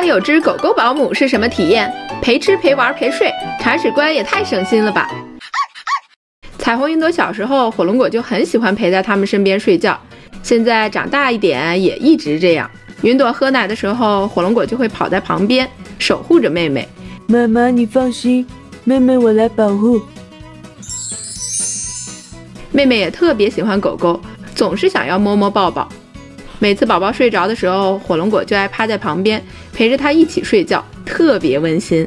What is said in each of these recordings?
家里有只狗狗保姆是什么体验？陪吃陪玩陪睡，铲屎官也太省心了吧！彩虹云朵小时候，火龙果就很喜欢陪在他们身边睡觉。现在长大一点，也一直这样。云朵喝奶的时候，火龙果就会跑在旁边守护着妹妹。妈妈，你放心，妹妹我来保护。妹妹也特别喜欢狗狗，总是想要摸摸抱抱。每次宝宝睡着的时候，火龙果就爱趴在旁边陪着他一起睡觉，特别温馨。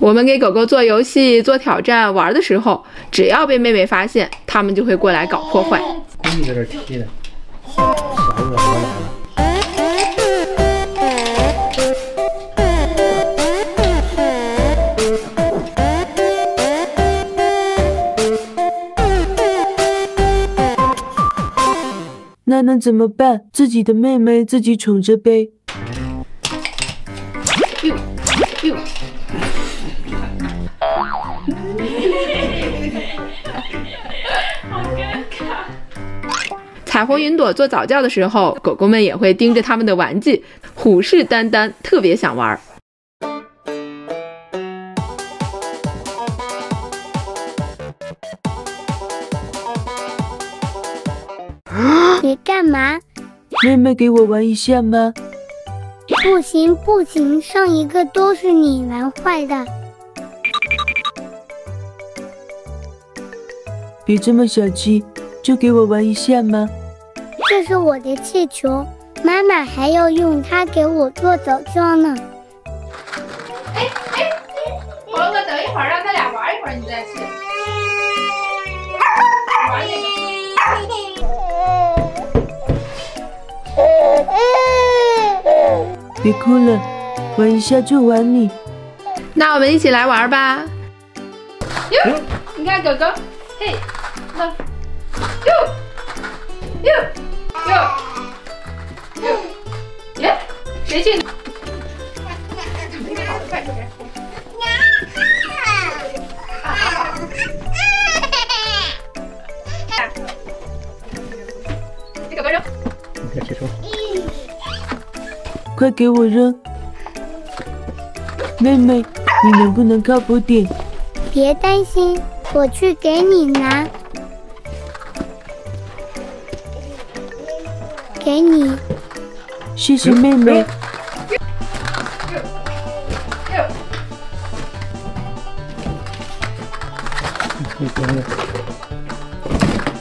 我们给狗狗做游戏、做挑战玩的时候，只要被妹妹发现，它们就会过来搞破坏。闺蜜在这踢的，小恶魔。那能怎么办？自己的妹妹自己宠着呗。彩虹云朵做早教的时候，狗狗们也会盯着他们的玩具，虎视眈眈，特别想玩。干嘛？妹妹给我玩一下吗？不行不行，上一个都是你玩坏的。别这么小气，就给我玩一下吗？这是我的气球，妈妈还要用它给我做早教呢。哎哎，火龙哥，等一会儿，让他俩玩一会儿，你再去。玩那个。别哭了，玩一下就玩你。那我们一起来玩吧。哟，你看狗狗，嘿，那，哟，哟，快给我扔！妹妹，你能不能靠谱点？别担心，我去给你拿。给你。谢谢妹妹。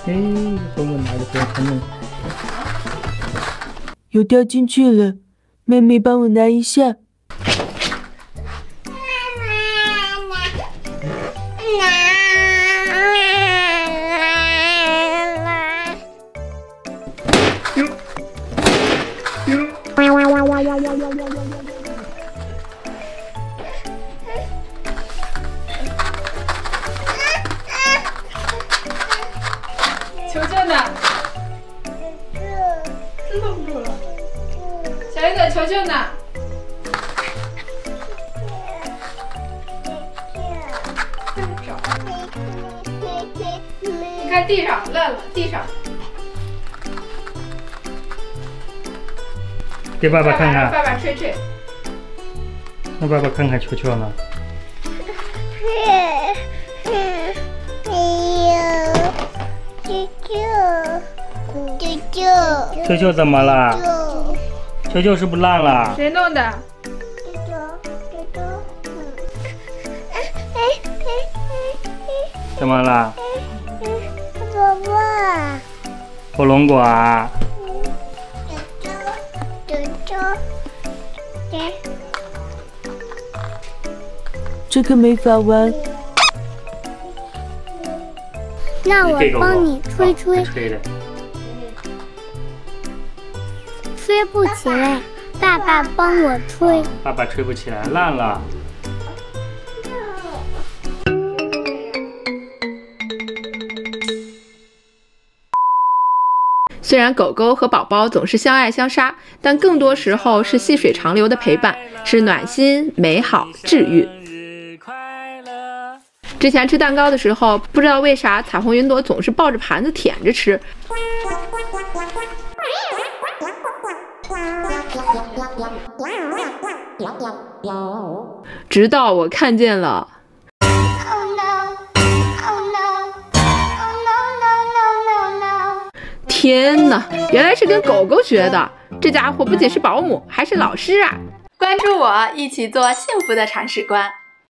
哎，给我拿着不要。又掉进去了。妹妹，帮我拿一下。球球球呢？你看地上烂了，地上。给爸爸看看。爸爸吹吹。让爸爸看看球球呢。球球，球球，球球怎么了？球球是不是烂了？谁弄的？球球，球球，哎哎哎哎哎！怎么了？宝宝。火龙果啊。球球，球球，这个没法玩。那我帮你吹吹。吹的。吹不起来，爸爸帮我吹。爸爸吹不起来，烂了。虽然狗狗和宝宝总是相爱相杀，但更多时候是细水长流的陪伴，是暖心、美好、治愈。之前吃蛋糕的时候，不知道为啥彩虹云朵总是抱着盘子舔着吃。直到我看见了。Oh no! Oh no! Oh no no no no no! 天哪，原来是跟狗狗学的！这家伙不仅是保姆，还是老师啊！关注我，一起做幸福的铲屎官。